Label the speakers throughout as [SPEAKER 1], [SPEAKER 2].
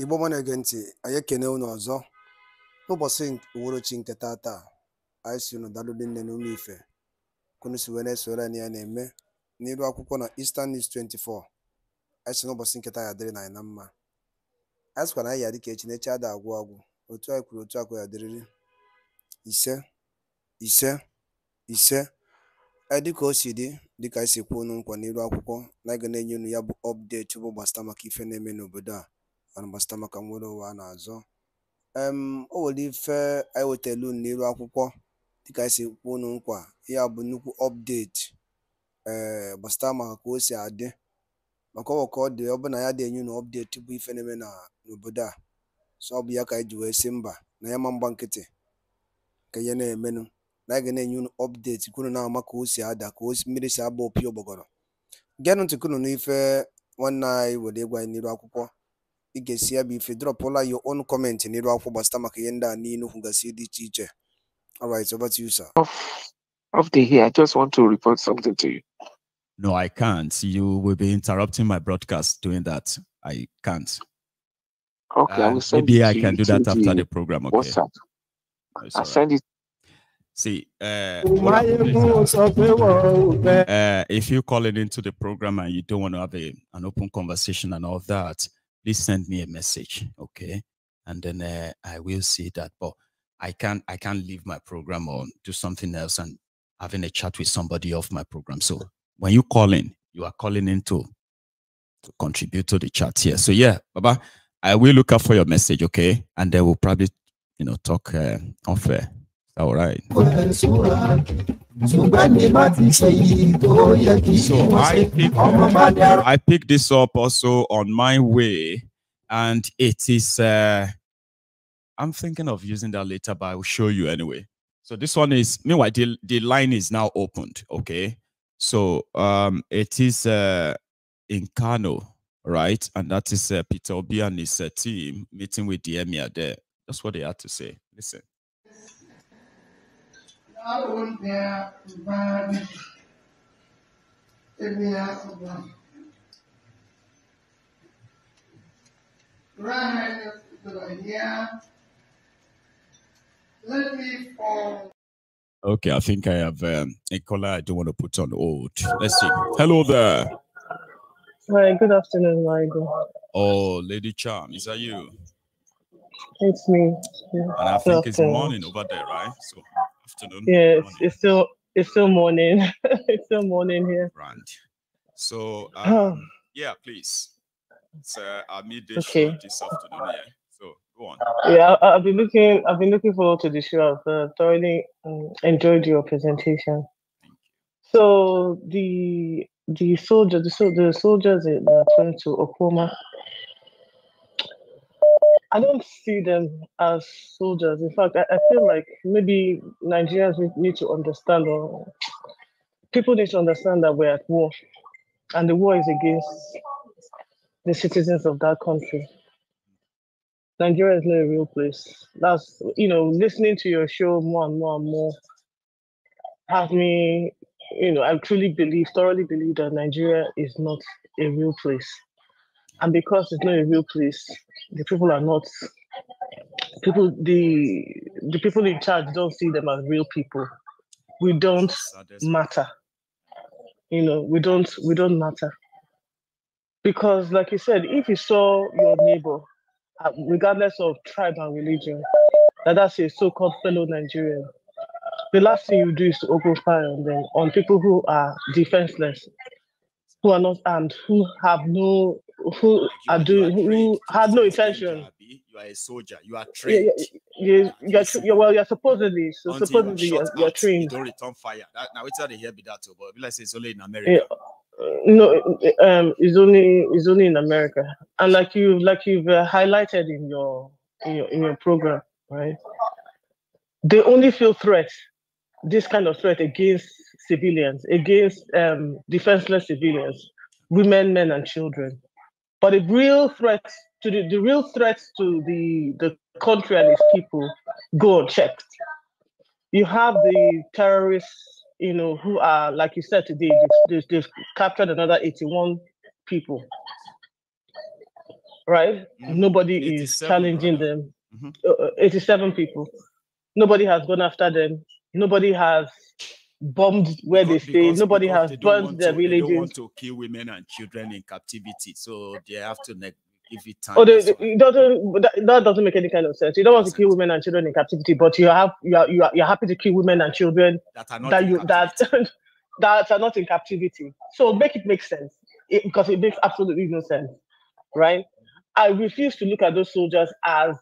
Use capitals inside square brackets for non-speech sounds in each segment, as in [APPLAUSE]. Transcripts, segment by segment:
[SPEAKER 1] igbo ọma na-ege ntị anyị ekene unu ọzọ. N'ụbọchị uhuruchi nke tata anyị si unu dalụdị nne na ụmụ ife. Kunu si wee na-esoro anyị ya na-eme n'iru akwụkwọ na Eastern News 24 anyị si n'ụbọchị nketa ya dịrị na anyị na mma. Anyị sịkwa na anyị ya dịka echi na echi ada agwụ agwụ. Otu anyị kwuru otu akwa ya dịrịrị. Ise ise ise. Ee dịka o si dị dịka anyị si kwuo unu nkwa n'iru akwụkwọ na anyị ga na-enye unu ya bụ ọpdeti bụ gbasịta maka ife na-eme n'obodo a. mana gbasịta maka nwere ụwa a na-azọ em o nwere ife anyị wetara unu n'iru akwụkwọ dịka anyị si kwuo unu nkwa ya bụ nnukwu ọpdeti ee gbasịta maka ka o si adị. Maka ọ ka ọ dị ọ bụ na ya dị enye unu ọpdeti bụ ife na-eme na n'obodo a. So ọ bụ ya ka anyị ji wee sị mba na ya ma mgba nkịtị ka ihe na-emenụ. Na ga na-enye unu ọpdeti kwunu na-ama ka o si ada ka si- mmiri si agba opi ụgbọgọrọ geenụ ntị kwunu n'ife nwanne anyị were ịgwa anyị n'iru akwụkwọ. Ị ga-esi ya bụ ife drọpụla your own comment n'iru akwụkwọ gbasịta maka ihe ndị a niile kwugasị dị iche iche alright over to you sir
[SPEAKER 2] Off, off the here. I just want to report something to you.
[SPEAKER 3] No, I can't. You will be interrupting my broadcast doing that. I can't.
[SPEAKER 2] Okay, I
[SPEAKER 3] Uh,
[SPEAKER 2] will send
[SPEAKER 3] maybe
[SPEAKER 2] it
[SPEAKER 3] I can
[SPEAKER 2] you
[SPEAKER 3] do that after
[SPEAKER 2] the
[SPEAKER 3] the program. Okay.
[SPEAKER 2] WhatsApp.
[SPEAKER 3] It's
[SPEAKER 2] I'll send it.
[SPEAKER 3] See, uh, is uh, if you call it into the program and you don't want to have a, an open conversation and all that, please send me a message, okay? And then uh, I will see that. But I can't, I can't leave my program or do something else and having a chat with somebody off my program. So when you call in, you are calling in to, to contribute to the chat here. So yeah, Baba, I will look out for your message, okay? And then we'll probably, you know, talk uh, off air. All right. So I picked, I picked this up also on my way, and it is. Uh, I'm thinking of using that later, but I will show you anyway. So this one is meanwhile the, the line is now opened. Okay, so um, it is uh, in Kano, right? And that is uh, Peter Obi and his uh, team meeting with the emir there. That's what they had to say. Listen.
[SPEAKER 4] Let me form
[SPEAKER 3] Okay, I think I have um, a caller I don't want to put on hold. Let's see. Hello there.
[SPEAKER 5] Hi, good afternoon, Michael.
[SPEAKER 3] Oh, Lady Charm, is that you?
[SPEAKER 5] It's me. Yeah.
[SPEAKER 3] And I
[SPEAKER 5] Good
[SPEAKER 3] think it's morning over there, right? So afternoon.
[SPEAKER 5] Yeah, it's,
[SPEAKER 3] morning,
[SPEAKER 5] it's still it's still morning. [LAUGHS] it's still morning here.
[SPEAKER 3] grand. So [SIGHS]
[SPEAKER 5] Oh,
[SPEAKER 3] um, yeah, please. It's uh, our midday
[SPEAKER 5] Okay.
[SPEAKER 3] this afternoon. Yeah. So go on.
[SPEAKER 5] yeah, I, I've been looking. I've been looking forward to the show. I've uh, thoroughly um, enjoyed your presentation. So the the soldiers, the, the soldiers that are trying to Okuama, I don't see them as soldiers. In fact, I, I feel like maybe Nigerians need- to understand, or people need to understand that we're at war, and the war is against the citizens of that country. Nigeria is not a real place. That's you know, listening to your show more and more and more has me, you know, I truly believe, thoroughly believe that Nigeria is not a real place. And because it's not a real place, the people are not people the the people in charge don't see them as real people. We don't matter. You know, we don't we don't matter. Because like you said, if you saw your neighbor, uh, regardless of tribe and religion, that that's a so-called fellow Nigerian, the last thing you do is to open fire on them, on people who are defenseless, who are not armed, who have no, who
[SPEAKER 3] Like
[SPEAKER 5] are doing, who had no intention.
[SPEAKER 3] You are a soldier. You are trained.
[SPEAKER 5] yeah, yeah, you're, well, you're supposedly, so
[SPEAKER 3] Until you are
[SPEAKER 5] supposedly you're, you're
[SPEAKER 3] you
[SPEAKER 5] trained.
[SPEAKER 3] don't return fire. That, now it's they hear be that too, but be like say it's only in
[SPEAKER 5] Yeah,
[SPEAKER 3] America.
[SPEAKER 5] uh, no, uh, um, it's only it's only in America, and like you like you've uh, highlighted in your in your in your program, right? They only feel threat, this kind of threat against civilians, against um, defenseless civilians, women, men, and children. But the real threat to the, the real threat to the the country and its people go unchecked. You have the terrorists you know, who are, like you said today, they've, they've, captured another 81 people. right?
[SPEAKER 3] Mhm.
[SPEAKER 5] Nobody is challenging
[SPEAKER 3] rather.
[SPEAKER 5] them.
[SPEAKER 3] Mhm.
[SPEAKER 5] Uh, uh, 87 people. Nobody has gone after them. Nobody has bombed where they stay. Nobody has
[SPEAKER 3] don't
[SPEAKER 5] their
[SPEAKER 3] to- They don't want to kill women and children in captivity, so they have to neg- give it time.
[SPEAKER 5] Oh, they, they- it doesn't. That, that doesn't make any kind of sense. You don't want to kill women and children in captivity, but you have you are, you are you're happy to kill women and children
[SPEAKER 3] that are not
[SPEAKER 5] that
[SPEAKER 3] in
[SPEAKER 5] you that
[SPEAKER 3] captivity. [LAUGHS]
[SPEAKER 5] that are not in captivity. So make it make sense it, because it makes absolutely no sense, right? I refuse to look at those soldiers as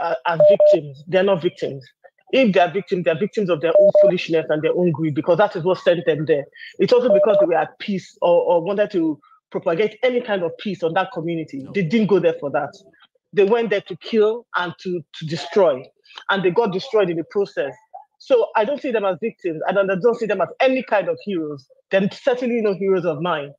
[SPEAKER 5] uh, as victims. They're not victims. If they're victims, they're victims of their own foolishness and their own greed because that is what sent them there. It's also because they were at peace or, or wanted to propagate any kind of peace on that community. They didn't go there for that. They went there to kill and to, to destroy, and they got destroyed in the process. So I don't see them as victims, and I don't see them as any kind of heroes. They're certainly no heroes of mine.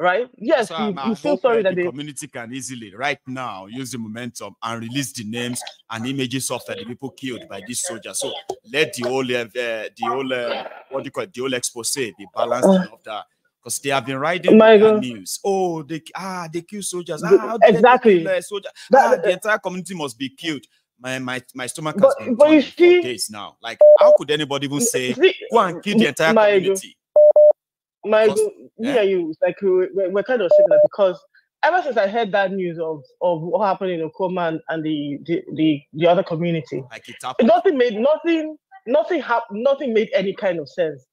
[SPEAKER 5] Right? Yes,
[SPEAKER 3] So
[SPEAKER 5] you, you feel sorry
[SPEAKER 3] uh,
[SPEAKER 5] that
[SPEAKER 3] the
[SPEAKER 5] they
[SPEAKER 3] community can easily, right now, use the momentum and release the names and images of uh, the people killed by these soldiers. So let the whole, uh, the whole, uh, what do you call it, the whole expose be balanced
[SPEAKER 5] Uh.
[SPEAKER 3] enough that because they have been writing
[SPEAKER 5] My
[SPEAKER 3] their news. Oh, they ah they kill soldiers.
[SPEAKER 5] The-
[SPEAKER 3] Ah, how dare they
[SPEAKER 5] exactly.
[SPEAKER 3] kill, uh, soldier.
[SPEAKER 5] That-
[SPEAKER 3] ah, the entire community must be killed. My my my stomach has
[SPEAKER 5] But-
[SPEAKER 3] been
[SPEAKER 5] but you see-
[SPEAKER 3] days now. Like, how could anybody even say
[SPEAKER 5] See,
[SPEAKER 3] go and kill the entire
[SPEAKER 5] my-
[SPEAKER 3] community?
[SPEAKER 5] My
[SPEAKER 3] eh?
[SPEAKER 5] and you like we're, we're- kind of similar because ever since I heard that news of of what happened in Okuama and, and the, the the the other community,
[SPEAKER 3] Like it
[SPEAKER 5] nothing made nothing nothing hap- nothing made any kind of sense.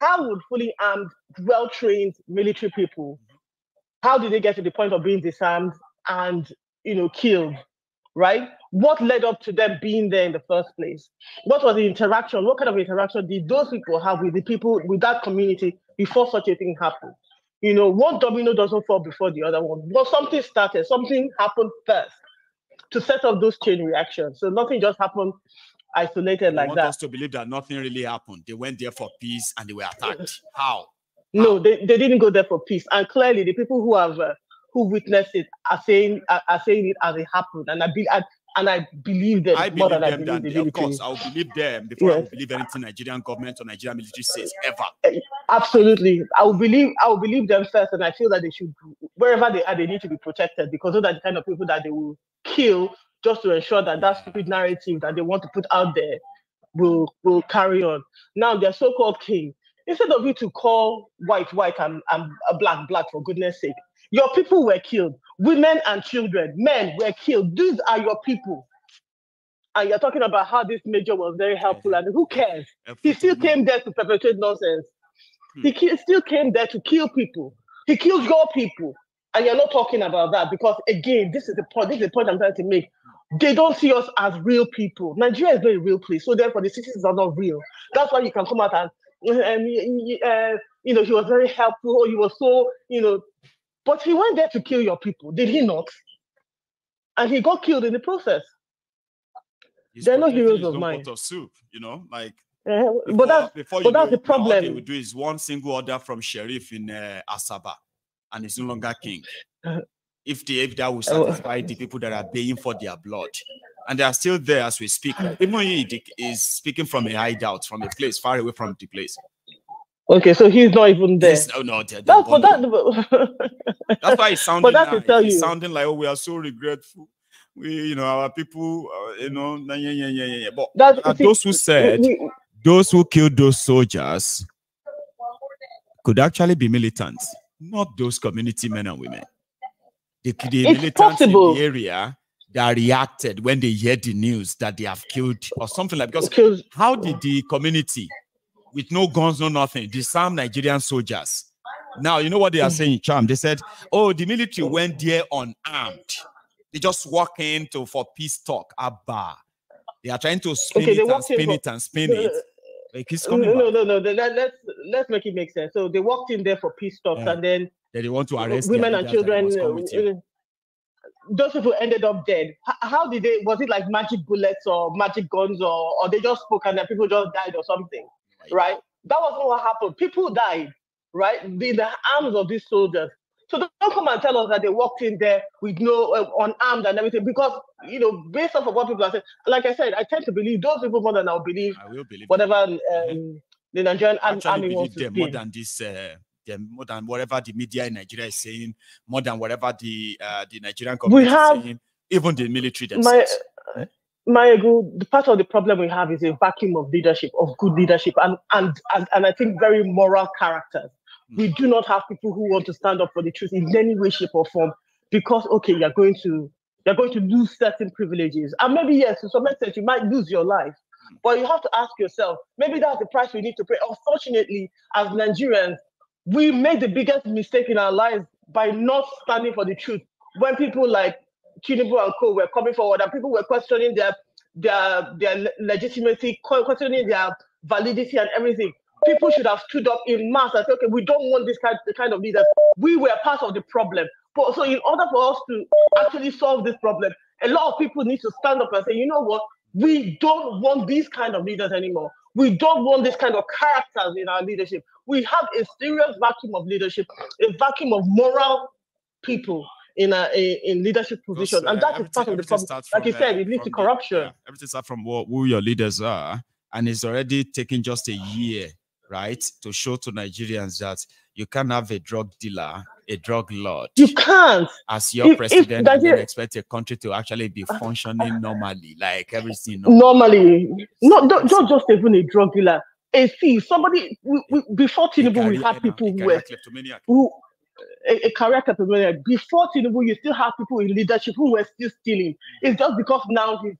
[SPEAKER 5] How would fully armed, well trained military people, how did they get to the point of being disarmed and you know killed? Right? What led up to them being there in the first place? What was the interaction? What kind of interaction did those people have with the people with that community before such a thing happened? You know, one domino doesn't fall before the other one. Well, something started, something happened first to set up those chain reactions. So nothing just happened isolated
[SPEAKER 3] They
[SPEAKER 5] like
[SPEAKER 3] want
[SPEAKER 5] that.
[SPEAKER 3] us to believe that nothing really happened. They went there for peace and they were attacked. How?
[SPEAKER 5] No, they, they didn't go there for peace. And clearly, the people who have uh, who witnessed it are saying are, are saying it as it happened, and I be, and, and I believe them
[SPEAKER 3] I
[SPEAKER 5] more
[SPEAKER 3] believe
[SPEAKER 5] than I
[SPEAKER 3] them.
[SPEAKER 5] believe
[SPEAKER 3] Than
[SPEAKER 5] the
[SPEAKER 3] of course, I will believe them before I will believe anything Nigerian government or Nigerian military says ever.
[SPEAKER 5] Eh, absolutely, I will believe I will believe them first, and I feel that they should wherever they are, they need to be protected because those are the kind of people that they will kill just to ensure that that stupid narrative that they want to put out there will will carry on. Now, their so-called king, instead of you to call white white and, and black black for goodness sake, your people were killed. Women and children, men were killed. These are your people. And you're talking about how this major was very helpful, and who cares? He still came there to perpetrate nonsense.
[SPEAKER 3] Hmm.
[SPEAKER 5] He still came there to kill people. He killed your people. And you're not talking about that because, again, this is the point. This is the point I'm trying to make. They don't see us as real people. Nigeria is not a real place. So, therefore, the citizens are not real. That's why you can come out and, y- y- uh, you know, he was very helpful. He was so, you know, but he went there to kill your people. Did he not? And he got killed in the process.
[SPEAKER 3] He's
[SPEAKER 5] they're not heroes of mine.
[SPEAKER 3] pot of soup, you know, like
[SPEAKER 5] Uh,
[SPEAKER 3] before,
[SPEAKER 5] but that's
[SPEAKER 3] before
[SPEAKER 5] but that's the
[SPEAKER 3] problem. all they will do is one single order from sheriff in uh, Asaba, and he's no longer king.
[SPEAKER 5] Uh, [LAUGHS]
[SPEAKER 3] If they if that will
[SPEAKER 5] Oh.
[SPEAKER 3] satisfy the people that are paying for their blood, and they are still there as we speak. Even he is speaking from a hideout, from a place far away from the place.
[SPEAKER 5] Okay, so he's not even there.
[SPEAKER 3] Yes, oh no, they're, they're
[SPEAKER 5] That's but that. [LAUGHS]
[SPEAKER 3] That's why it's sounding
[SPEAKER 5] to
[SPEAKER 3] nice.
[SPEAKER 5] tell
[SPEAKER 3] It's sounding like oh we are so regretful. We, you know, our people, uh, you know, yeah, yeah, yeah, yeah. But
[SPEAKER 5] That's
[SPEAKER 3] uh,
[SPEAKER 5] see,
[SPEAKER 3] those who said
[SPEAKER 5] we-
[SPEAKER 3] those who killed those soldiers could actually be militants, not those community men and women. The, the militants
[SPEAKER 5] possible.
[SPEAKER 3] in the area that reacted when they heard the news that they have killed or something like because
[SPEAKER 5] because
[SPEAKER 3] how did the community with no guns, no nothing, disarm Nigerian soldiers? Now, you know what they are mm. saying, Charm? They said, oh, the military went there unarmed. They just walk in to for peace talk. Abba. They are trying to spin
[SPEAKER 5] Okay,
[SPEAKER 3] it and spin
[SPEAKER 5] for-
[SPEAKER 3] it and spin it. Like it's
[SPEAKER 5] no,
[SPEAKER 3] coming
[SPEAKER 5] no, no, no, no. Let, let's let's make it make sense. So they walked in there for peace talks,
[SPEAKER 3] Yeah.
[SPEAKER 5] and then
[SPEAKER 3] That they want to arrest
[SPEAKER 5] women and children.
[SPEAKER 3] must come with you.
[SPEAKER 5] uh, those people ended up dead. How did they? Was it like magic bullets or magic guns, or or they just spoke and then people just died or something? Right? That wasn't what happened. People died. Right? In the arms of these soldiers. So don't come and tell us that they walked in there with no uh, unarmed and everything, because you know, based off of what people are saying, like I said, I tend to believe those people more than I'll believe
[SPEAKER 3] I will believe
[SPEAKER 5] whatever um, the Nigerian
[SPEAKER 3] I
[SPEAKER 5] arm-
[SPEAKER 3] actually
[SPEAKER 5] army wants to
[SPEAKER 3] them more than this uh, than more than whatever the media in Nigeria is saying, more than whatever the uh, the Nigerian government
[SPEAKER 5] have-
[SPEAKER 3] is saying, even the military
[SPEAKER 5] My,
[SPEAKER 3] themselves.
[SPEAKER 5] my good, the part of the problem we have is a vacuum of leadership, of good leadership, and and and, and I think very moral characters. We do not have people who want to stand up for the truth in any way, shape, or form because okay, you're going to you're going to lose certain privileges, and maybe yes, to some extent you might lose your life. But you have to ask yourself, maybe that's the price we need to pay. Unfortunately, as Nigerians, we made the biggest mistake in our lives by not standing for the truth. When people like Tinubu and Co were coming forward and people were questioning their their their legitimacy, questioning their validity and everything. People should have stood up in mass and said, okay, we don't want this kind, kind of leaders. We were part of the problem. But so in order for us to actually solve this problem, a lot of people need to stand up and say, you know what? We don't want these kind of leaders anymore. We don't want this kind of characters in our leadership. We have a serious vacuum of leadership, a vacuum of moral people in a, a- in leadership position,
[SPEAKER 3] Because,
[SPEAKER 5] and
[SPEAKER 3] uh,
[SPEAKER 5] that is part of the problem. Like you said, it leads to
[SPEAKER 3] from the-
[SPEAKER 5] corruption.
[SPEAKER 3] yeah, everything starts from what, who your leaders are, and it's already taking just a year, right, to show to Nigerians that you can have a drug dealer, a drug lord,
[SPEAKER 5] You can't.
[SPEAKER 3] as your
[SPEAKER 5] if- if
[SPEAKER 3] president, then
[SPEAKER 5] Nigeria-
[SPEAKER 3] expect a country to actually be functioning normally, like everything.
[SPEAKER 5] normally. Not not, not just even a drug dealer. Eh, a thief somebody we, we, before tinubu we had people who were who a, a career kleptomaniac. Before tinubu you still have people in leadership who were still stealing. It's just because now he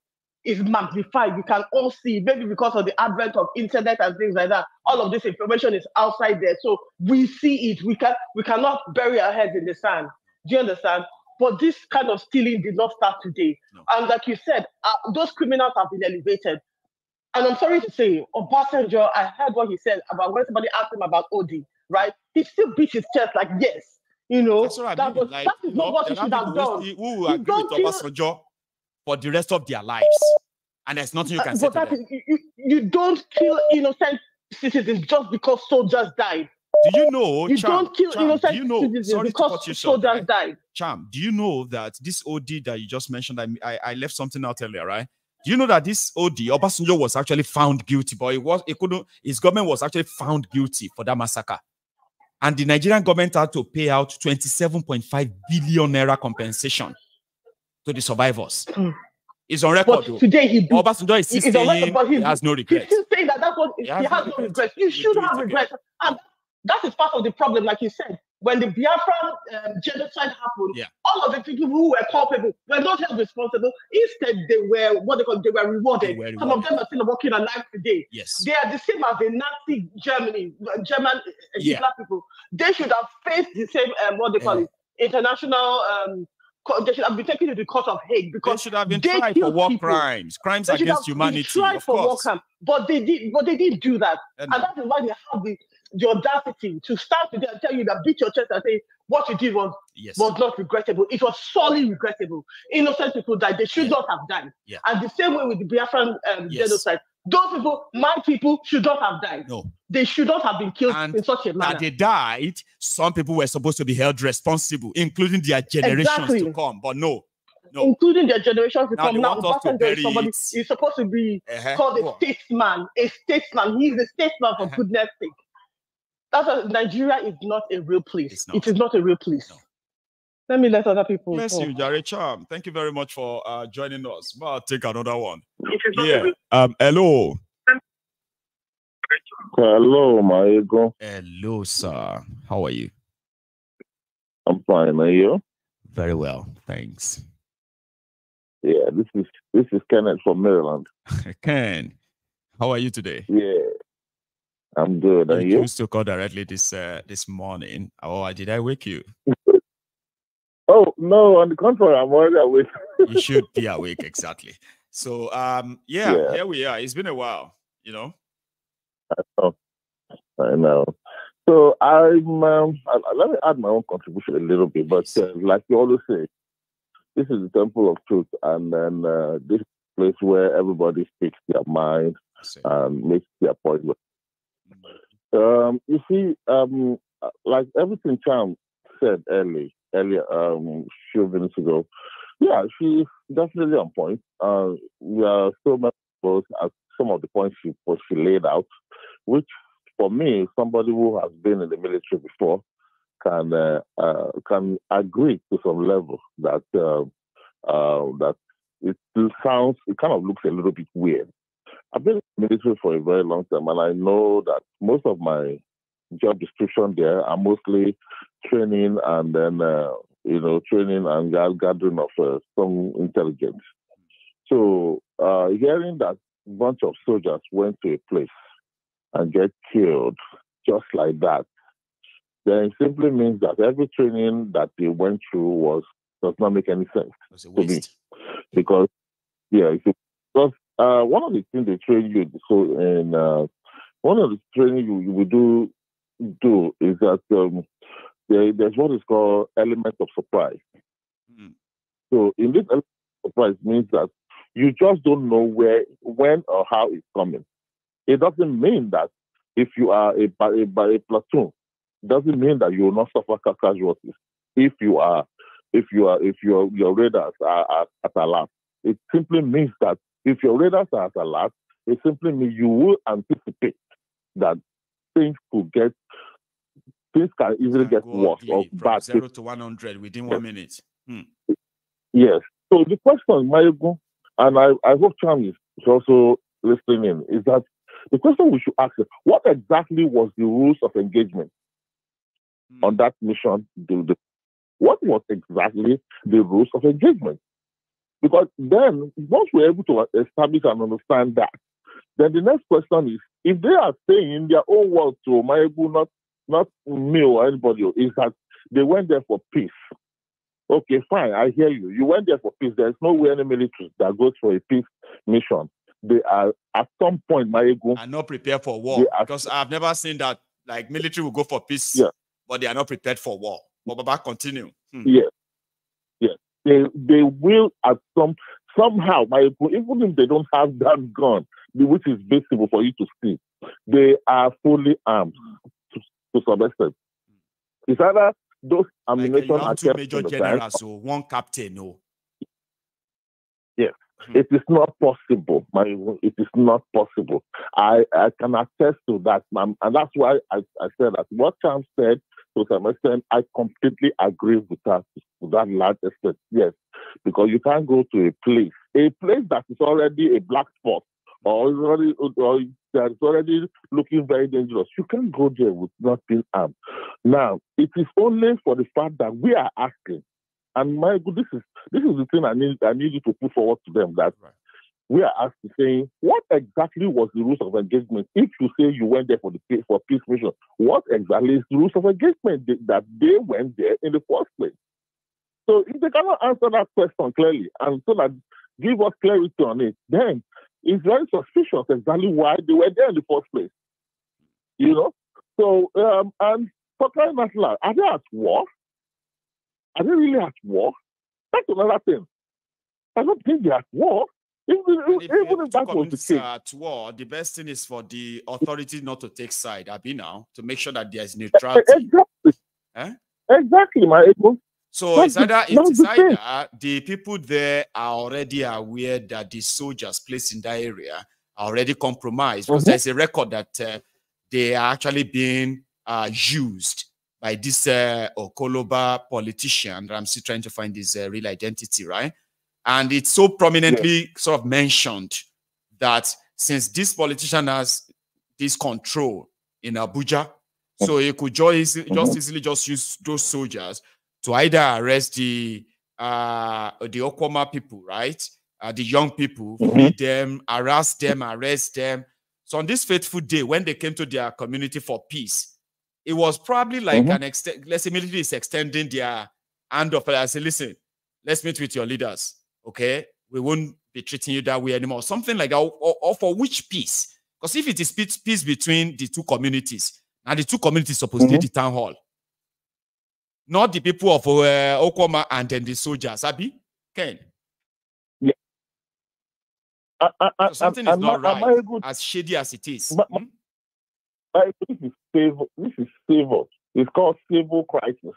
[SPEAKER 5] is magnified we can all see maybe because of the advent of internet and things like that all of this information is outside there so we see it we can we cannot bury our heads in the sand do you understand but this kind of stealing did not start today
[SPEAKER 3] No.
[SPEAKER 5] and like you said uh, those criminals have been elevated and I'm sorry to say, Obasanjo, I heard what he said about when somebody asked him about Odi, right? He still beat his chest like, yes, you know,
[SPEAKER 3] That's what I
[SPEAKER 5] that,
[SPEAKER 3] mean.
[SPEAKER 5] was,
[SPEAKER 3] Like,
[SPEAKER 5] that is not what he should have done.
[SPEAKER 3] who will agree with Obasanjo for the rest of their lives, and there's nothing you
[SPEAKER 5] Uh,
[SPEAKER 3] can say
[SPEAKER 5] but
[SPEAKER 3] to
[SPEAKER 5] that
[SPEAKER 3] them.
[SPEAKER 5] is, you, you, don't kill innocent citizens just because soldiers died.
[SPEAKER 3] Do you know,
[SPEAKER 5] You
[SPEAKER 3] Cham,
[SPEAKER 5] don't kill
[SPEAKER 3] Cham,
[SPEAKER 5] innocent
[SPEAKER 3] do you know,
[SPEAKER 5] citizens
[SPEAKER 3] sorry
[SPEAKER 5] because
[SPEAKER 3] you
[SPEAKER 5] soldiers
[SPEAKER 3] right?
[SPEAKER 5] died.
[SPEAKER 3] Cham, do you know that this Odi that you just mentioned, I, I, I left something out earlier, right? Do you know that this Odi, Obasanjo was actually found guilty, but it was it couldn't, his government was actually found guilty for that massacre. And the Nigerian government had to pay out 27.5 billion naira compensation to the survivors.
[SPEAKER 5] Mm.
[SPEAKER 3] It's on record.
[SPEAKER 5] But
[SPEAKER 3] though.
[SPEAKER 5] today he beat
[SPEAKER 3] Obasanjo is
[SPEAKER 5] on record,
[SPEAKER 3] saying
[SPEAKER 5] but
[SPEAKER 3] he
[SPEAKER 5] he's-
[SPEAKER 3] has no regrets.
[SPEAKER 5] still saying that that's what
[SPEAKER 3] He
[SPEAKER 5] he
[SPEAKER 3] has
[SPEAKER 5] has,
[SPEAKER 3] no regrets.
[SPEAKER 5] regrets. You should
[SPEAKER 3] do
[SPEAKER 5] have
[SPEAKER 3] again.
[SPEAKER 5] regrets, and that is part of the problem. Like you said, when the Biafran um, genocide happened,
[SPEAKER 3] Yeah.
[SPEAKER 5] all of the people who were culpable were not held responsible. Instead, they were what they call they were rewarded.
[SPEAKER 3] They were
[SPEAKER 5] Some of them are still working alive today.
[SPEAKER 3] Yes.
[SPEAKER 5] They are the same as the Nazi Germany, uh, German uh,
[SPEAKER 3] Yeah.
[SPEAKER 5] People. They should have faced the same um, what they call
[SPEAKER 3] Yeah.
[SPEAKER 5] it, international. Um, they should have been taken to the court of Hague because They
[SPEAKER 3] should have been tried for war
[SPEAKER 5] people.
[SPEAKER 3] crimes, crimes
[SPEAKER 5] they should
[SPEAKER 3] against humanity,
[SPEAKER 5] tried
[SPEAKER 3] of
[SPEAKER 5] for war crimes, but they did, but they didn't do that,
[SPEAKER 3] And
[SPEAKER 5] and that is why they have the, the audacity to stand today and tell you that beat your chest and say what you did was
[SPEAKER 3] yes,
[SPEAKER 5] was not regrettable. It was sorely regrettable. Innocent people died; they should
[SPEAKER 3] Yeah.
[SPEAKER 5] not have died.
[SPEAKER 3] Yeah.
[SPEAKER 5] And the same way with the Biafran um,
[SPEAKER 3] Yes.
[SPEAKER 5] genocide, those people, my people, should not have died.
[SPEAKER 3] no.
[SPEAKER 5] They should not have been killed
[SPEAKER 3] And
[SPEAKER 5] in such a manner.
[SPEAKER 3] That they died, some people were supposed to be held responsible, including their generations to come. But no, no.
[SPEAKER 5] including their generation to
[SPEAKER 3] Now
[SPEAKER 5] come now.
[SPEAKER 3] want us to
[SPEAKER 5] Obasanjo is somebody is supposed to be
[SPEAKER 3] Uh-huh.
[SPEAKER 5] called a statesman. A statesman. He is a statesman for
[SPEAKER 3] Uh-huh.
[SPEAKER 5] goodness sake. That's a, Nigeria is not a real place. It is not a real place.
[SPEAKER 3] No.
[SPEAKER 5] Let me let other people.
[SPEAKER 3] Bless
[SPEAKER 5] talk.
[SPEAKER 3] you, Jare Charm. Thank you very much for uh, joining us. But I'll take another one.
[SPEAKER 5] It is not a
[SPEAKER 3] Yeah. Um. Hello.
[SPEAKER 6] Hello, my ego.
[SPEAKER 3] Hello, sir. How are you?
[SPEAKER 6] I'm fine. Are you?
[SPEAKER 3] Very well, thanks.
[SPEAKER 6] Yeah, this is this is Kenneth from Maryland. [LAUGHS]
[SPEAKER 3] Ken, how are you today?
[SPEAKER 6] Yeah, I'm good. Are
[SPEAKER 3] you
[SPEAKER 6] you?
[SPEAKER 3] choose to call directly this uh, this morning. Oh, did I wake you? [LAUGHS]
[SPEAKER 6] Oh no, on the contrary, I'm already awake.
[SPEAKER 3] You [LAUGHS] should be awake exactly. So um, yeah,
[SPEAKER 6] Yeah.
[SPEAKER 3] here we are. It's been a while, you know.
[SPEAKER 6] I know. So I'm. Um, I, I- let me add my own contribution a little bit, but uh, like you always say, this is the temple of truth, and then uh, this place where everybody speaks their mind and makes their point. Um, you see, um, uh, like everything Cham said early, earlier, um, few minutes ago, yeah, she's definitely on point. Uh, we are so much both as some of the points she, she laid out, which for me, somebody who has been in the military before can uh, uh, can agree to some level that uh, uh, that it sounds, it kind of looks a little bit weird. I've been in the military for a very long time, and I know that most of my job description there are mostly training and then uh, you know training and gathering of uh, some intelligence. So uh, hearing that bunch of soldiers went to a place and get killed just like that, then it simply means that every training that they went through was does not make any sense to me because yeah, if you, because uh, one of the things they train you so in uh, one of the training you, you will do do is that um, there, there's what is called element of surprise.
[SPEAKER 3] Mm.
[SPEAKER 6] So in this element of surprise means that you just don't know where, when, or how it's coming. It doesn't mean that if you are a, a, a platoon, doesn't mean that you will not suffer casualties. If you are, if you are, if your your radars are, are at alert, it simply means that if your radars are at alert, it simply means you will anticipate that things could get, things can easily
[SPEAKER 3] Can
[SPEAKER 6] get worse or bad.
[SPEAKER 3] zero to 100 within one minute.
[SPEAKER 6] Yes. So the question, Mayogu, and I, I hope Cham is also listening in, is that the question we should ask is what exactly was the rules of engagement
[SPEAKER 3] Mm.
[SPEAKER 6] on that mission? What was exactly the rules of engagement? Because then, once we're able to establish and understand that, then the next question is if they are saying in their own words to Mayogu, not not me or anybody, is that they went there for peace. Okay, fine, I hear you. You went there for peace. There's no way any military that goes for a peace mission. They are at some point, Maegu,
[SPEAKER 3] Are not prepared for war.
[SPEAKER 6] Are-
[SPEAKER 3] Because I've never seen that like military will go for peace,
[SPEAKER 6] Yeah.
[SPEAKER 3] but they are not prepared for war. But Baba, continue. Hmm.
[SPEAKER 6] yes, yes, they they will at some somehow, Maegu, even if they don't have that gun, which is visible for you to see, they are fully armed to, to some extent. It's either those
[SPEAKER 3] uh,
[SPEAKER 6] ammunition
[SPEAKER 3] you
[SPEAKER 6] are
[SPEAKER 3] two major
[SPEAKER 6] in the tank,
[SPEAKER 3] generals, so one captain, no.
[SPEAKER 6] Yes, it is not possible. My, it is not possible. I, I can attest to that, ma'am. And that's why I, I said that what Cham said to some extent, I completely agree with that to that large extent. Yes. Because you can't go to a place, a place that is already a black spot or already or that is already looking very dangerous. You can't go there with not being armed. Now, it is only for the fact that we are asking and my good, this is this is the thing I need I need you to put forward to them that
[SPEAKER 3] Right.
[SPEAKER 6] we are asking saying what exactly was the rules of engagement? If you say you went there for the for peace mission, what exactly is the rules of engagement that- that they went there in the first place? So if they cannot answer that question clearly and so that give us clarity on it, then it's very suspicious exactly why they were there in the first place. You know? So um and for crying out loud, are they at war? Are they really at war? That's another thing. I don't think they're at war. Even,
[SPEAKER 3] And if,
[SPEAKER 6] even if that was the case,
[SPEAKER 3] at war, the best thing is for the authority not to take side, Abi now, to make sure that there is
[SPEAKER 6] E-
[SPEAKER 3] neutrality.
[SPEAKER 6] exactly,
[SPEAKER 3] Eh?
[SPEAKER 6] exactly, my.
[SPEAKER 3] So
[SPEAKER 6] That's
[SPEAKER 3] it's
[SPEAKER 6] the-
[SPEAKER 3] either
[SPEAKER 6] that's
[SPEAKER 3] it's
[SPEAKER 6] the
[SPEAKER 3] either the people there are already aware that the soldiers placed in that area are already compromised because
[SPEAKER 6] Mhm.
[SPEAKER 3] there's a record that uh, they are actually being uh, used by this uh, Okoloba politician. I'm still trying to find his uh, real identity, right? And it's so prominently sort of mentioned that since this politician has this control in Abuja, so he could just, just
[SPEAKER 6] Mhm.
[SPEAKER 3] easily just use those soldiers to either arrest the uh the Okuama people, right? Uh, the young people,
[SPEAKER 6] Mhm.
[SPEAKER 3] free them, harass them, arrest them. So on this fateful day, when they came to their community for peace, it was probably like
[SPEAKER 6] Mhm.
[SPEAKER 3] an extent. Let's say military is extending their hand of I say, listen, let's meet with your leaders, okay? We won't be treating you that way anymore. Something like that, or, or- or for which peace? Because if it is peace, peace between the two communities, now the two communities supposed to
[SPEAKER 6] Mhm.
[SPEAKER 3] the town hall not the people of uh, Okuama and then the soldiers. Abi, Ken.
[SPEAKER 6] I, I, I,
[SPEAKER 3] So something
[SPEAKER 6] I,
[SPEAKER 3] is not
[SPEAKER 6] I,
[SPEAKER 3] right, as shady as it is.
[SPEAKER 6] But-
[SPEAKER 3] Hmm?
[SPEAKER 6] this is civil. This is civil. It's called civil crisis.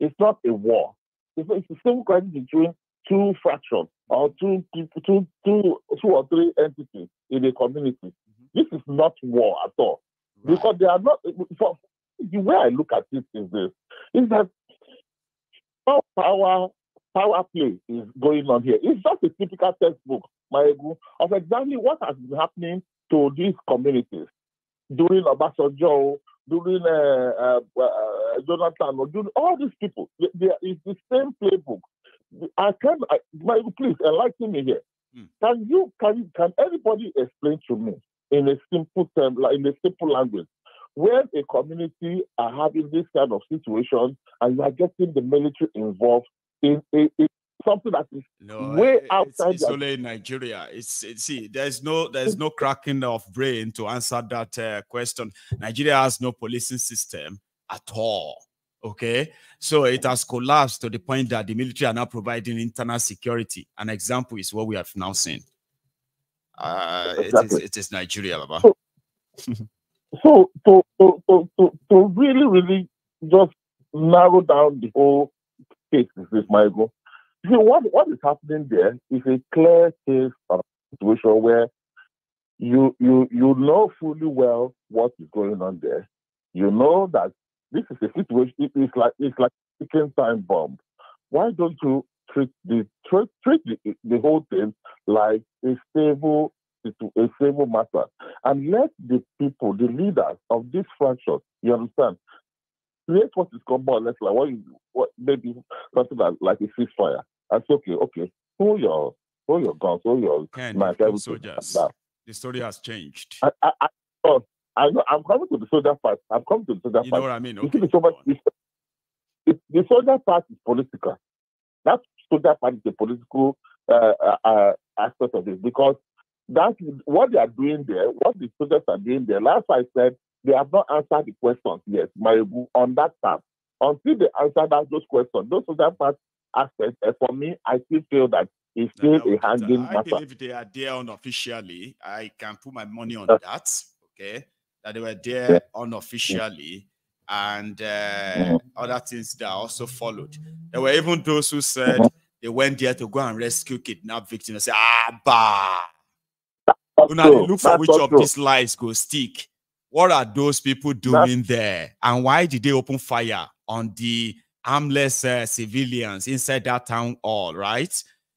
[SPEAKER 6] It's not a war. It's, it's a civil crisis between two fractions or two people, two, two, two or three entities in a community.
[SPEAKER 3] Mm-hmm.
[SPEAKER 6] This is not war at all. because they are not. For the way I look at it is this: is that how power power play is going on here. It's just a typical textbook, Maegu, of exactly what has been happening to these communities during Obasanjo, during uh, uh, uh, Jonathan, or during all these people. They, they, it's the same playbook. I can, I, Maegu, please enlighten me here.
[SPEAKER 3] Hmm.
[SPEAKER 6] Can you, can you, can anybody explain to me in a simple term, like in a simple language, when a community are having this kind of situation and you are getting the military involved in, in, in something that is
[SPEAKER 3] No,
[SPEAKER 6] way
[SPEAKER 3] it's,
[SPEAKER 6] outside
[SPEAKER 3] it's only in Nigeria. It's, it's see, there's no there's no cracking of brain to answer that uh, question. Nigeria has no policing system at all. Okay, so it has collapsed to the point that the military are now providing internal security. An example is what we have now seen. Uh, it, is,
[SPEAKER 6] Exactly.
[SPEAKER 3] it is Nigeria, Baba.
[SPEAKER 6] so [LAUGHS] to, to, to, to, to really, really just narrow down the whole case is this, Michael. See, what, what is happening there is a clear case of situation where you you you know fully well what is going on there. You know that this is a situation. It is like it's like a ticking time bomb. Why don't you treat the treat, treat the, the whole thing like a stable situ- a civil matter and let the people, the leaders of this fraction, you understand, create what is called more or less like what you what maybe something like, like a ceasefire. And say, okay, okay, hold your hold your guns, hold your
[SPEAKER 3] Ken,
[SPEAKER 6] knife, like
[SPEAKER 3] soldiers. The story has changed.
[SPEAKER 6] I, I, I, oh, I know I'm coming to the soldier part. I'm coming to the soldier
[SPEAKER 3] You know
[SPEAKER 6] part.
[SPEAKER 3] what I mean? Okay.
[SPEAKER 6] the soldier, the, the soldier part is political. That soldier part is a political uh, uh, uh, aspect of this because that's what they are doing there, what the soldiers are doing there. Last I said, they have not answered the questions yet, Maribu, on that part. Until they answer that, those questions, those soldier part aspects, uh, for me, I still feel that it's still
[SPEAKER 3] no,
[SPEAKER 6] a
[SPEAKER 3] Peter,
[SPEAKER 6] hanging
[SPEAKER 3] I believe they are there unofficially. I can put my money on
[SPEAKER 6] Uh,
[SPEAKER 3] that. Okay, that they were there unofficially, and uh,
[SPEAKER 6] Mhm.
[SPEAKER 3] other things that also followed. There were even those who said
[SPEAKER 6] Mhm.
[SPEAKER 3] they went there to go and rescue kidnapped victims. Say, ah, bah. Una dey look for which
[SPEAKER 6] not
[SPEAKER 3] of these lies go stick. What are those people doing there? And why did they open fire on the harmless uh, civilians inside that town hall, right?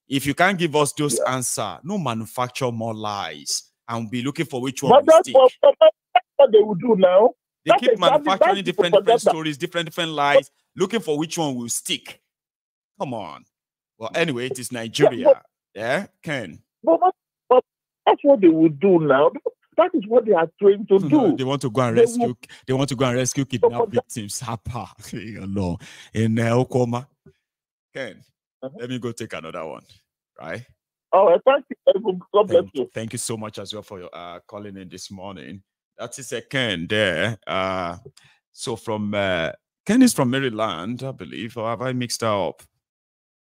[SPEAKER 3] If you can't give us those answer, no manufacture more lies and be looking for which one
[SPEAKER 6] But
[SPEAKER 3] will
[SPEAKER 6] that's
[SPEAKER 3] stick.
[SPEAKER 6] what, but that's what they will do now.
[SPEAKER 3] They
[SPEAKER 6] that's
[SPEAKER 3] keep
[SPEAKER 6] exactly-
[SPEAKER 3] manufacturing different different stories, different different lies, looking for which one will stick. Come on. Well, anyway, it is Nigeria. Yeah, Ken.
[SPEAKER 6] But, but that's what they will do now. That is what they are trying to [LAUGHS] do.
[SPEAKER 3] they want to go and
[SPEAKER 6] They
[SPEAKER 3] rescue.
[SPEAKER 6] will-
[SPEAKER 3] They want to go and rescue kidnapped victims. Hapa, [LAUGHS] you know, in uh, Okuama. Ken,
[SPEAKER 6] Uh-huh.
[SPEAKER 3] let me go take another one. Right.
[SPEAKER 6] Oh, thank you. God bless
[SPEAKER 3] Thank,
[SPEAKER 6] you.
[SPEAKER 3] thank you so much as well for your uh, calling in this morning. That is a Ken there. Uh, so from uh, Ken is from Maryland, I believe, or have I mixed that up?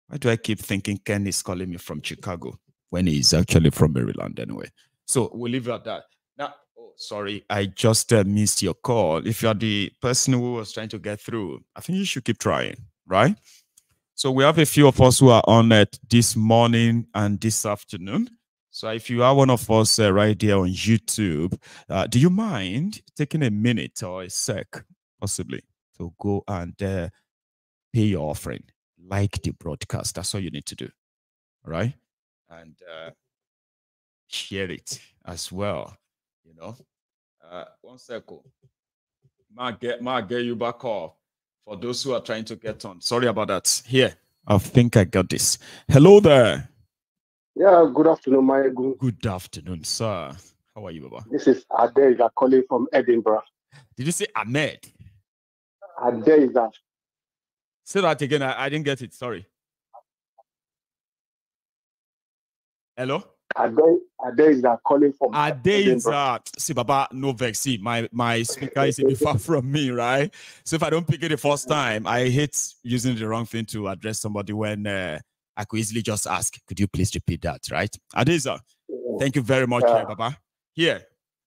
[SPEAKER 3] Why do I keep thinking Ken is calling me from Chicago when he's actually from Maryland anyway? So we'll leave it at that. Now, oh, sorry, I just uh, missed your call. If you're the person who was trying to get through, I think you should keep trying, right? So we have a few of us who are on it this morning and this afternoon. So if you are one of us uh, right there on YouTube, uh, do you mind taking a minute or a sec, possibly, to go and uh, pay your offering, like the broadcast? That's all you need to do, all right? And uh, share it as well. You know, uh, one second. Might get might get you back off for those who are trying to get on. Sorry about that. Here, I think I got this. Hello there.
[SPEAKER 7] Yeah, good afternoon, my good.
[SPEAKER 3] Good afternoon, sir. How are you, Baba?
[SPEAKER 7] This is Adeza calling from Edinburgh.
[SPEAKER 3] Did you say Ahmed?
[SPEAKER 7] Adeza.
[SPEAKER 3] Say that again. I, I didn't get it. Sorry. Hello?
[SPEAKER 7] Ade, Adeza calling from Edinburgh.
[SPEAKER 3] Adeza. See, Baba, no vex. See, my, my speaker is a bit far from me, right? So if I don't pick it the first time, I hate using the wrong thing to address somebody when uh, I could easily just ask, could you please repeat that, right? Adeza, thank you very much, uh, Baba. Here,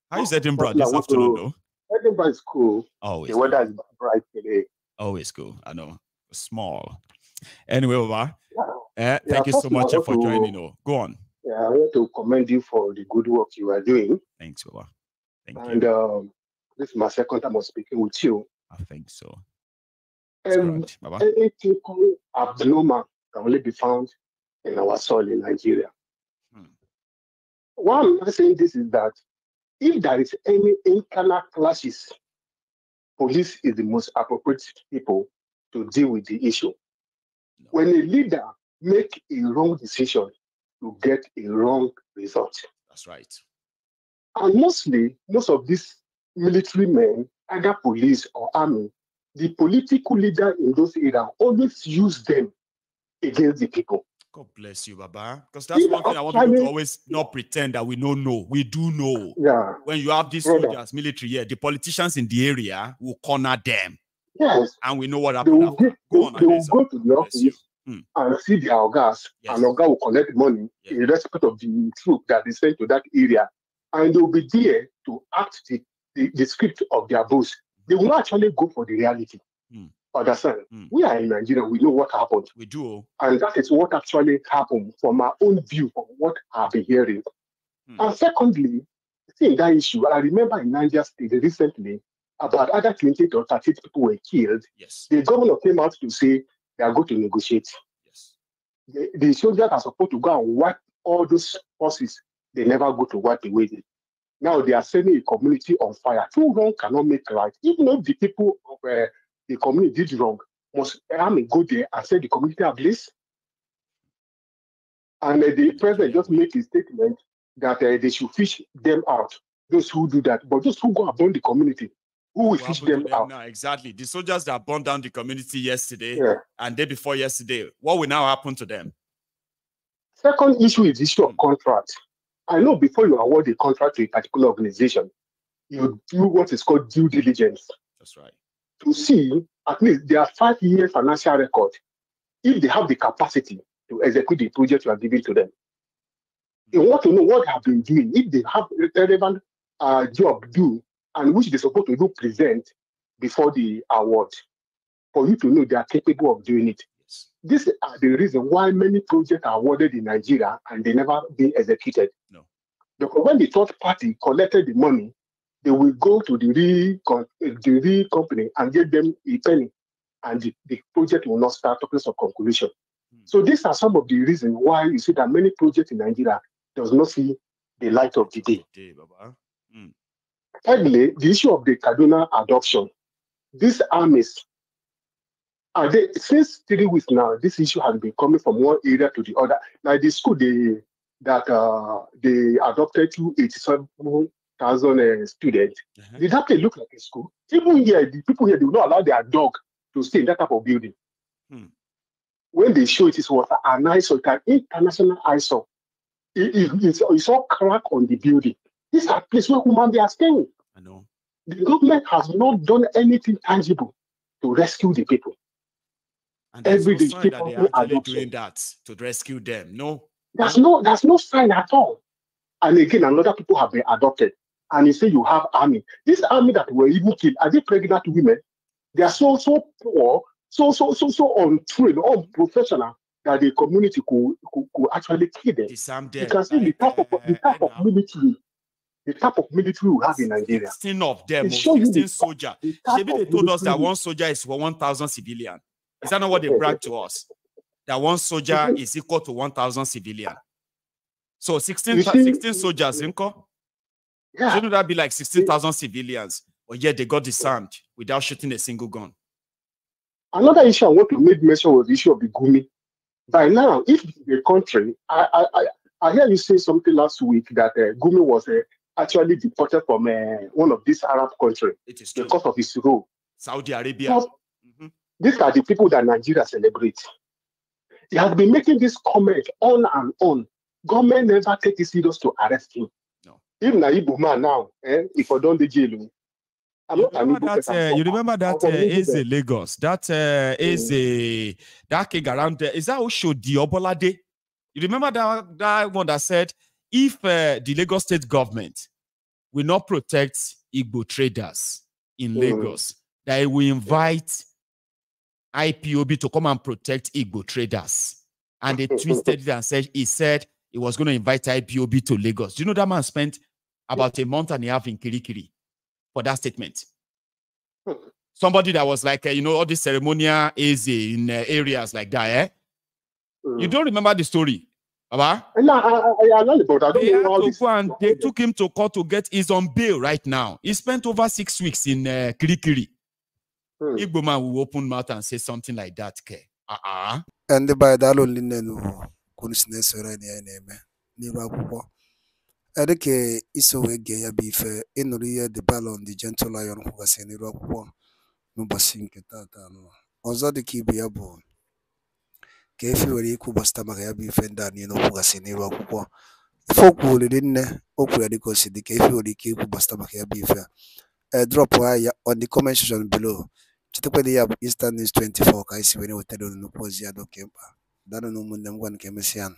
[SPEAKER 3] how is Edinburgh this afternoon, though?
[SPEAKER 7] Edinburgh is cool.
[SPEAKER 3] Always.
[SPEAKER 7] The weather is bright today.
[SPEAKER 3] Always cool. I know. Small. Anyway, Baba,
[SPEAKER 7] Yeah.
[SPEAKER 3] uh,
[SPEAKER 7] Yeah,
[SPEAKER 3] thank you so
[SPEAKER 7] first of all,
[SPEAKER 3] much for joining. Oh, go on.
[SPEAKER 7] Yeah, I want to commend you for the good work you are doing.
[SPEAKER 3] Thanks, Baba. Thank
[SPEAKER 7] And
[SPEAKER 3] you.
[SPEAKER 7] um, this is my second time of speaking with you.
[SPEAKER 3] I think so.
[SPEAKER 7] Um, anything called abnormal can only be found in our soil in Nigeria. Hmm. Why I'm saying this is that if there is any internal clashes, police is the most appropriate people to deal with the issue. No. When a leader make a wrong decision, you get a wrong result.
[SPEAKER 3] That's right.
[SPEAKER 7] And mostly, most of these military men, either police or army, the political leader in those areas always use them against the people.
[SPEAKER 3] God bless you, Baba. Because that's one thing I want people to always not pretend that we don't know. We do know.
[SPEAKER 7] Yeah.
[SPEAKER 3] When you have these soldiers, military, yeah, the politicians in the area will corner them.
[SPEAKER 7] Yes.
[SPEAKER 3] And we know what happened.
[SPEAKER 7] They will, get, go, on, they will go to the office hmm. and see their gas, yes. and Oga will collect money yes. in respect of the troop that is sent to that area. And they will be there to act the, the, the script of their boss. They will not actually go for the reality. Hmm. Understand? Mm. We are in Nigeria. We know what happened.
[SPEAKER 3] We do.
[SPEAKER 7] And that is what actually happened from my own view, from what I've been hearing. Mm. And secondly, seeing that issue, I remember in Nigeria State recently, about other 28 or 38 people were killed.
[SPEAKER 3] Yes.
[SPEAKER 7] The governor came out to say they are going to negotiate.
[SPEAKER 3] Yes.
[SPEAKER 7] The, the soldiers are supposed to go and wipe all those forces. They never go to wipe away. Now they are sending a community on fire. Two wrong cannot make right. Even if the people of uh, the community did wrong, must army go there and set the community ablaze? And uh, the president just made a statement that uh, they should fish them out. Those who do that, but those who go upon the community, who will fish them, them, out?
[SPEAKER 3] Now, exactly. The soldiers that burned down the community yesterday
[SPEAKER 7] yeah.
[SPEAKER 3] and day before yesterday, what will now happen to them?
[SPEAKER 7] Second issue is the issue of hmm. contract. I know before you award a contract to a particular organization, you hmm. do what is called due diligence.
[SPEAKER 3] That's right.
[SPEAKER 7] To see at least their five year financial record, if they have the capacity to execute the project you are giving to them. You hmm. want to know what they have been doing, if they have relevant uh, job do and which they're supposed to do present before the award, for you to know they are capable of doing it.
[SPEAKER 3] Yes.
[SPEAKER 7] These are the reason why many projects are awarded in Nigeria and they never been executed.
[SPEAKER 3] No.
[SPEAKER 7] Because when the third party collected the money, they will go to the real, the real company and give them a penny, and the, the project will not start to place of conclusion. Hmm. So these are some of the reasons why you see that many projects in Nigeria does not see the light of the day.
[SPEAKER 3] day. Mm.
[SPEAKER 7] Thirdly, the issue of the Kaduna adoption. These armies, are they, since three weeks now, this issue has been coming from one area to the other. Like the school they, that uh, they adopted to 87,000 uh, students,
[SPEAKER 3] Uh-huh.
[SPEAKER 7] did that place look like a school? Even here, the people here, they will not allow their dog to stay in that type of building.
[SPEAKER 3] Hmm.
[SPEAKER 7] When they show it, it was an ISO, it's an international ISO. It, it, it's, it's all crack on the building. These are places where human beings are staying.
[SPEAKER 3] I know.
[SPEAKER 7] The government has not done anything tangible to rescue the people.
[SPEAKER 3] And
[SPEAKER 7] Every
[SPEAKER 3] no
[SPEAKER 7] day,
[SPEAKER 3] sign that
[SPEAKER 7] people
[SPEAKER 3] they're
[SPEAKER 7] do
[SPEAKER 3] actually doing that to rescue them. No.
[SPEAKER 7] There's no, there's no sign at all. And again, another people have been adopted. And you say you have army. This army that were even killed, are they pregnant women? They are so so poor, so so so so untrained, unprofessional that the community could, could, could actually kill them.
[SPEAKER 3] Disarm
[SPEAKER 7] You can see the type of the
[SPEAKER 3] uh,
[SPEAKER 7] type eh, of
[SPEAKER 3] eh, eh,
[SPEAKER 7] military, the type of military we have in Nigeria.
[SPEAKER 3] 16 of them,
[SPEAKER 7] It
[SPEAKER 3] or
[SPEAKER 7] shows you
[SPEAKER 3] 16
[SPEAKER 7] the-
[SPEAKER 3] soldier.
[SPEAKER 7] The
[SPEAKER 3] Maybe they told us that one soldier is for 1,000 civilian. Is that not what they bragged to us? That one soldier is equal to 1,000 civilian. So 16,
[SPEAKER 7] see-
[SPEAKER 3] 16 soldiers, Inko?
[SPEAKER 7] Yeah.
[SPEAKER 3] Shouldn't that be like 16,000 civilians? But yet they got disarmed without shooting a single gun.
[SPEAKER 7] Another issue I want to make mention was the issue of the Gumi. By now, if the country, I I, I, I hear you say something last week that uh, Gumi was uh, actually deported from uh, one of these Arab countries
[SPEAKER 3] It is true.
[SPEAKER 7] because of his role.
[SPEAKER 3] Saudi Arabia.
[SPEAKER 7] But
[SPEAKER 3] Mhm.
[SPEAKER 7] these are the people that Nigeria celebrates. He has been making this comment on and on. Government never take it serious to arrest him.
[SPEAKER 3] No.
[SPEAKER 7] Even a man now, eh, if I don't the jail, I'm
[SPEAKER 3] You
[SPEAKER 7] not
[SPEAKER 3] remember that?
[SPEAKER 7] person.
[SPEAKER 3] Uh, you remember that
[SPEAKER 7] I'm from
[SPEAKER 3] uh, is a Lagos. That uh, is a that king around there. Is that Oshodi Obolade? You remember that that one that said if uh, the Lagos state government will not protect Igbo traders in
[SPEAKER 7] Mm.
[SPEAKER 3] Lagos, that it will invite IPOB to come and protect Igbo traders. And they [LAUGHS] twisted it and said he said he was going to invite IPOB to Lagos. Do you know that man spent about a month and a half in Kirikiri? for that statement. [LAUGHS] Somebody that was like, uh, you know, all this ceremonial is in uh, areas like that, eh? You don't remember the story, Baba?
[SPEAKER 7] No, I, I, I know about. I don't
[SPEAKER 3] They,
[SPEAKER 7] know all
[SPEAKER 3] to
[SPEAKER 7] this.
[SPEAKER 3] go and they took him to court to get he's on bail right now. He spent over six weeks in uh, Kirikiri.
[SPEAKER 7] Hmm.
[SPEAKER 3] Igbo man will open mouth and say something like that. Ke. Uh-uh.
[SPEAKER 1] ndị be anyị daalụ nne n'ugwu kwunu si na-esoro anyị anyị na-eme n'iru akwụkwọ Ee, dịka iso wee gee ya bụ ife ịnụrụ ihe the Ballon the Gentle Lion kwugasị n'iru akwụkwọ n'ụbọchị nke taata anụ ọzọ dịka ibe ya bụ ka efi nwere ikwu gbasịta maka ya bụ ife ndị a niile o kwugasị n'iru akwụkwọ ife o kwuriri nne o kwuru ya dịka o si dị ka efi nwere ike ikwu gbasịta maka ya bụ ife a ee drọp ya on the comment section below. Chetakwa na ya bụ Eastern News 24 ka anyị si were wetara unu nnukwu ozi ya dị oke mkpa daalụ na ụmụnne m gwa nke emesịa